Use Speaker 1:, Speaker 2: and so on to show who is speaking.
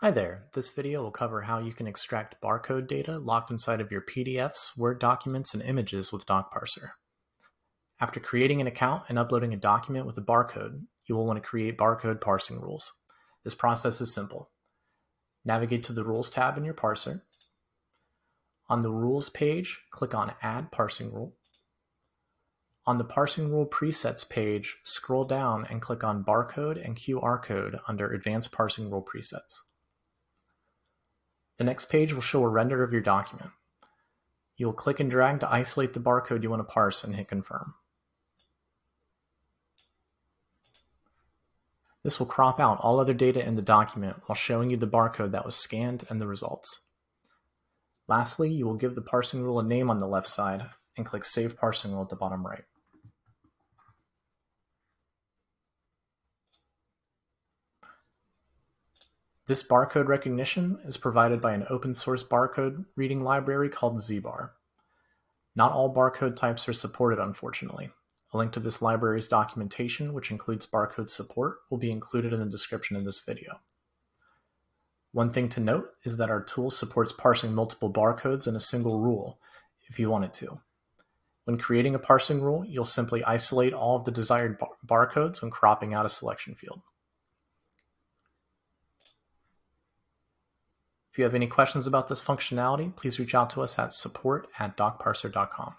Speaker 1: Hi there, this video will cover how you can extract barcode data locked inside of your PDFs, Word documents, and images with DocParser. After creating an account and uploading a document with a barcode, you will want to create barcode parsing rules. This process is simple. Navigate to the Rules tab in your parser. On the Rules page, click on Add Parsing Rule. On the Parsing Rule Presets page, scroll down and click on Barcode and QR Code under Advanced Parsing Rule Presets. The next page will show a render of your document. You will click and drag to isolate the barcode you want to parse and hit Confirm. This will crop out all other data in the document while showing you the barcode that was scanned and the results. Lastly, you will give the parsing rule a name on the left side and click Save Parsing Rule at the bottom right. This barcode recognition is provided by an open source barcode reading library called ZBAR. Not all barcode types are supported, unfortunately. A link to this library's documentation, which includes barcode support, will be included in the description of this video. One thing to note is that our tool supports parsing multiple barcodes in a single rule, if you want it to. When creating a parsing rule, you'll simply isolate all of the desired bar barcodes when cropping out a selection field. If you have any questions about this functionality, please reach out to us at support at docparser.com.